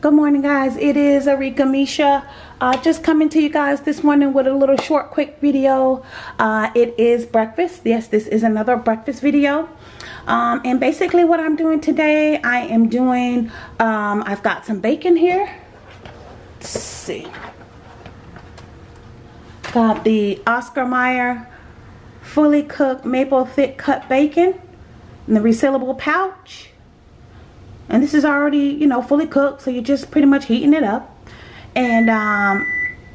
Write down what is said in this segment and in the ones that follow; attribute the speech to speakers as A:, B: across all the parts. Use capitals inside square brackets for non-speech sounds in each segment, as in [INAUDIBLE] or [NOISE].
A: Good morning guys, it is Aricka Misha. Uh, just coming to you guys this morning with a little short quick video. Uh, it is breakfast. Yes, this is another breakfast video. Um, and basically what I'm doing today, I am doing, um, I've got some bacon here. Let's see. Got the Oscar Mayer fully cooked maple thick cut bacon in the resealable pouch. And this is already, you know, fully cooked, so you're just pretty much heating it up. And, um,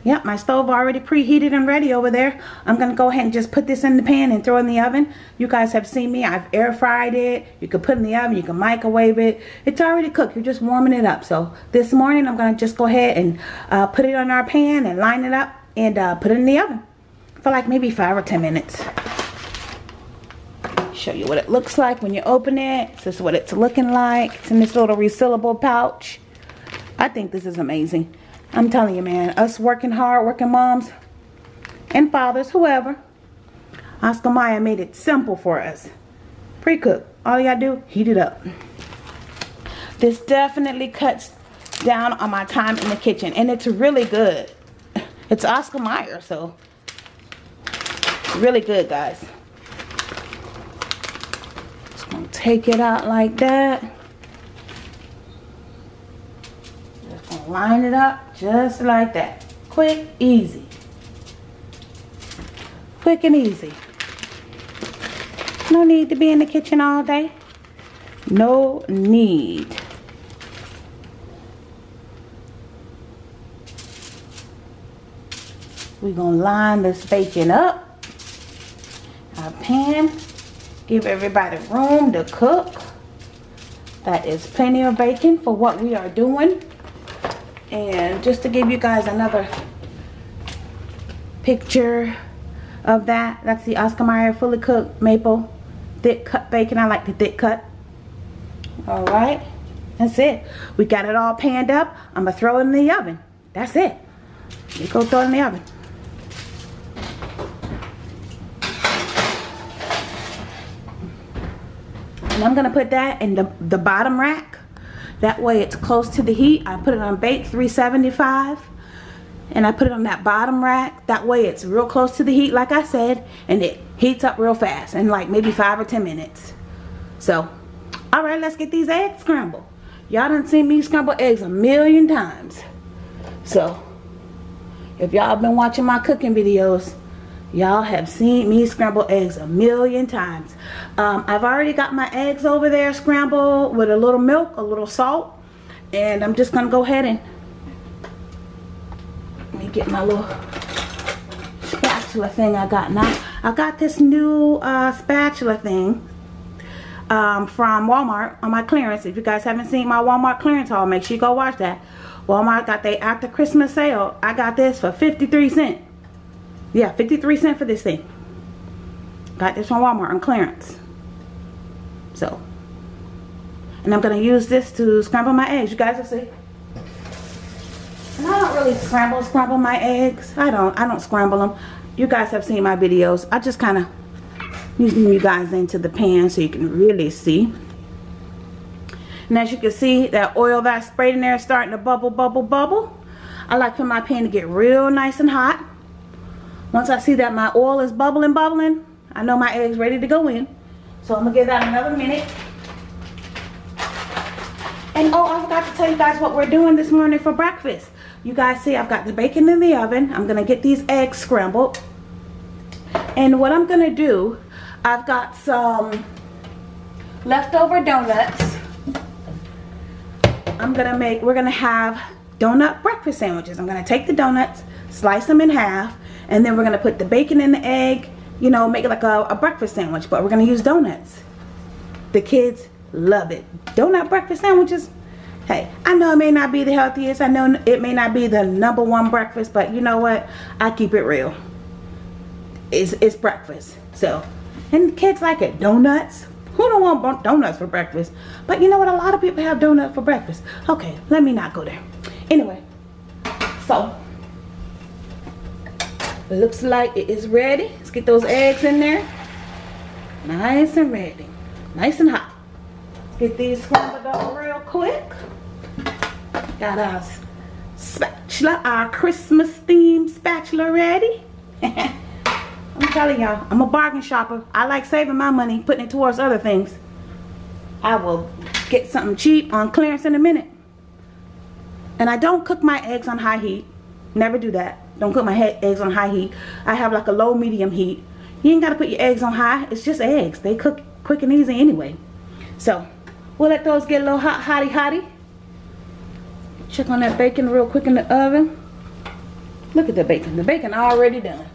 A: yep, my stove already preheated and ready over there. I'm to go ahead and just put this in the pan and throw in the oven. You guys have seen me. I've air fried it. You can put it in the oven. You can microwave it. It's already cooked. You're just warming it up. So this morning, I'm to just go ahead and uh, put it on our pan and line it up and uh, put it in the oven for like maybe five or ten minutes show you what it looks like when you open it. This is what it's looking like. It's in this little resealable pouch. I think this is amazing. I'm telling you, man, us working hard, working moms and fathers, whoever, Oscar Mayer made it simple for us. Pre-cook. All you gotta do, heat it up. This definitely cuts down on my time in the kitchen, and it's really good. It's Oscar Mayer, so really good, guys take it out like that. Just gonna line it up just like that. Quick, easy. Quick and easy. No need to be in the kitchen all day. No need. We're gonna line this bacon up. Our pan Give everybody room to cook. That is plenty of bacon for what we are doing. And just to give you guys another picture of that. That's the Oscar Mayer fully cooked maple thick cut bacon. I like the thick cut. Alright. That's it. We got it all panned up. I'm to throw it in the oven. That's it. You go throw it in the oven. And I'm to put that in the, the bottom rack. That way it's close to the heat. I put it on bake 375 and I put it on that bottom rack. That way it's real close to the heat like I said and it heats up real fast in like maybe 5 or 10 minutes. So, alright, let's get these eggs scrambled. Y'all done seen me scramble eggs a million times. So, if y'all been watching my cooking videos, Y'all have seen me scramble eggs a million times. Um, I've already got my eggs over there scrambled with a little milk, a little salt. And I'm just going to go ahead and let me get my little spatula thing I got now. I got this new uh, spatula thing um, from Walmart on my clearance. If you guys haven't seen my Walmart clearance haul, make sure you go watch that. Walmart got they after Christmas sale. I got this for 53 cents. Yeah, 53 cents for this thing. Got this from Walmart on clearance. So. And I'm to use this to scramble my eggs. You guys will see. And I don't really scramble, scramble my eggs. I don't. I don't scramble them. You guys have seen my videos. I just kind of using you guys into the pan so you can really see. And as you can see, that oil that I sprayed in there is starting to bubble, bubble, bubble. I like for my pan to get real nice and hot. Once I see that my oil is bubbling, bubbling, I know my egg's ready to go in. So I'm gonna give that another minute. And oh, I forgot to tell you guys what we're doing this morning for breakfast. You guys see I've got the bacon in the oven. I'm gonna get these eggs scrambled. And what I'm gonna do, I've got some leftover donuts. I'm gonna make, we're gonna have donut breakfast sandwiches. I'm gonna take the donuts, slice them in half, and then we're to put the bacon in the egg, you know, make it like a, a breakfast sandwich. But we're to use donuts. The kids love it. Donut breakfast sandwiches. Hey, I know it may not be the healthiest. I know it may not be the number one breakfast. But you know what? I keep it real. It's, it's breakfast. So, and kids like it. Donuts. Who don't want donuts for breakfast? But you know what? A lot of people have donuts for breakfast. Okay, let me not go there. Anyway, so looks like it is ready. Let's get those eggs in there. Nice and ready. Nice and hot. Let's get these scrambled up real quick. Got our spatula, our Christmas themed spatula ready. [LAUGHS] I'm telling y'all, I'm a bargain shopper. I like saving my money, putting it towards other things. I will get something cheap on clearance in a minute. And I don't cook my eggs on high heat. Never do that. Don't cook my eggs on high heat. I have like a low medium heat. You ain't got to put your eggs on high. It's just eggs. They cook quick and easy anyway. So, we'll let those get a little hot, hotty, hotty. Check on that bacon real quick in the oven. Look at the bacon. The bacon already done.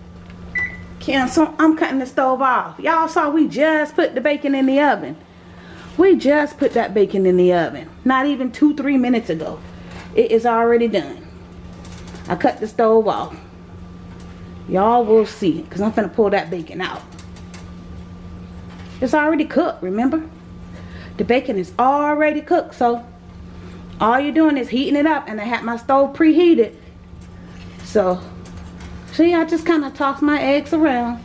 A: So I'm cutting the stove off. Y'all saw we just put the bacon in the oven. We just put that bacon in the oven. Not even two, three minutes ago. It is already done. I cut the stove off. Y'all will see. Because I'm to pull that bacon out. It's already cooked, remember? The bacon is already cooked. So all you're doing is heating it up. And I had my stove preheated. So See, I just kind of toss my eggs around.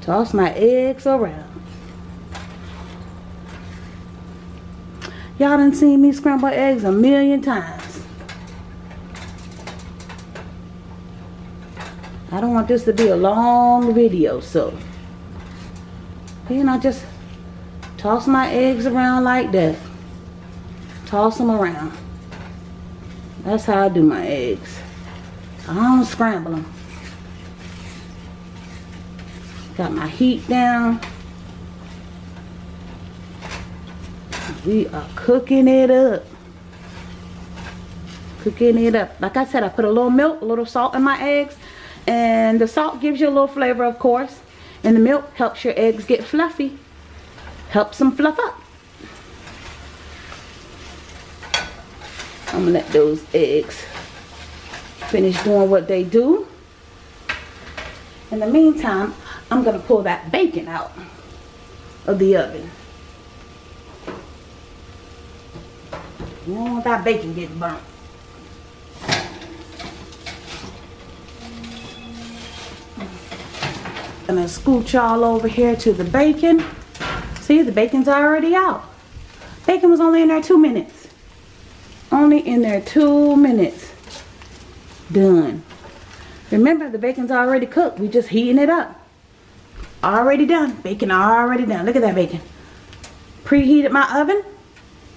A: Toss my eggs around. Y'all done seen me scramble eggs a million times. I don't want this to be a long video, so. You I just toss my eggs around like that. Toss them around. That's how I do my eggs. I don't scramble them. Got my heat down. We are cooking it up. Cooking it up. Like I said, I put a little milk, a little salt in my eggs. And the salt gives you a little flavor, of course. And the milk helps your eggs get fluffy. Helps them fluff up. I'm to let those eggs finish doing what they do. In the meantime, I'm to pull that bacon out of the oven. You don't want that bacon getting burnt. Gonna scooch y'all over here to the bacon. See, the bacon's already out. Bacon was only in there two minutes. Only in there two minutes done. Remember, the bacon's already cooked. We just heating it up. Already done. Bacon already done. Look at that bacon. Preheated my oven.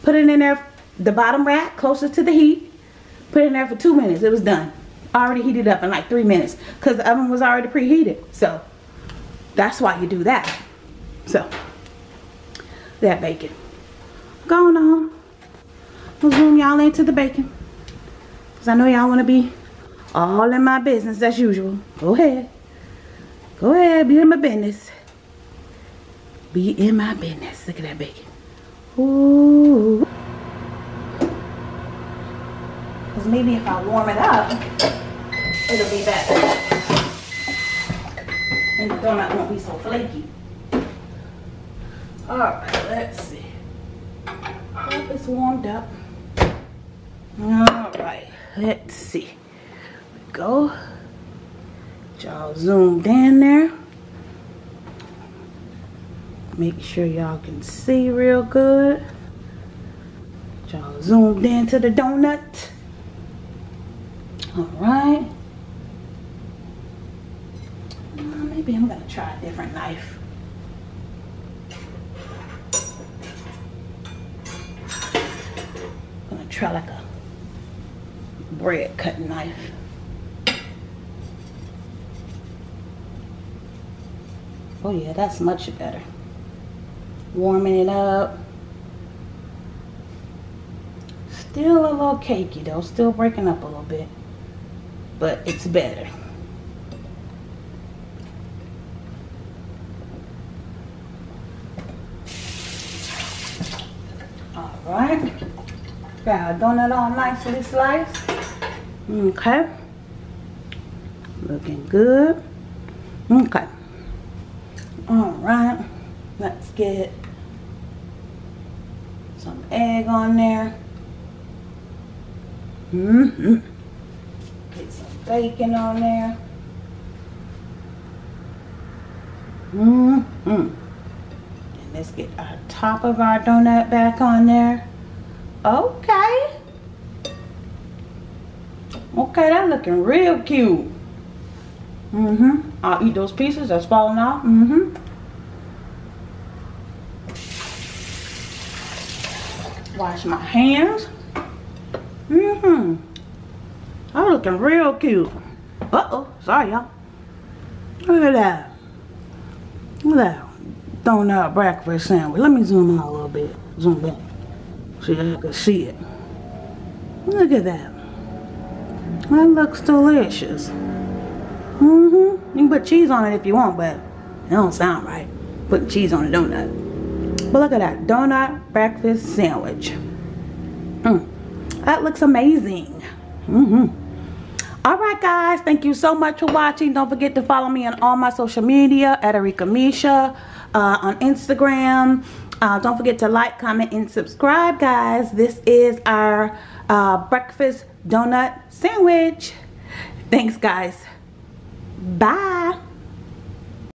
A: Put it in there, the bottom rack, closest to the heat. Put it in there for two minutes. It was done. Already heated up in like three minutes. Because the oven was already preheated. So, that's why you do that. So, that bacon. Going on. Um, I'll zoom y'all into the bacon. Because I know y'all want to be all in my business as usual. Go ahead. Go ahead, be in my business. Be in my business. Look at that bacon. Ooh. Because maybe if I warm it up, it'll be better. Donut won't be so flaky. Alright, let's see. Hope it's warmed up. Alright, let's see go. Y'all zoomed in there. Make sure y'all can see real good. Y'all zoomed into the donut. All right. Uh, maybe I'm gonna try a different knife. I'm gonna try like a bread cutting knife. Oh yeah, that's much better. Warming it up. Still a little cakey though, still breaking up a little bit. But it's better. Alright. Got a donut all nicely sliced. Okay. Looking good. Okay. All right, let's get some egg on there. Mm hmm Get some bacon on there. Mm hmm let's get our top of our donut back on there. Okay. Okay, that looking real cute. Mm-hmm. I'll eat those pieces that's falling off. Mm-hmm. Wash my hands. Mm-hmm. I'm looking real cute. Uh-oh. Sorry, y'all. Look at that. Look at that. Donut breakfast sandwich. Let me zoom out a little bit. Zoom back. So you can see it. Look at that. That looks delicious. Mm-hmm. You can put cheese on it if you want, but it don't sound right. Putting cheese on a donut. But look at that. Donut breakfast sandwich. Mm. That looks amazing. Mm-hmm. All right, guys. Thank you so much for watching. Don't forget to follow me on all my social media at Aricka Misha uh, on Instagram. Uh, don't forget to like, comment, and subscribe, guys. This is our uh, breakfast donut sandwich. Thanks, guys. Bye.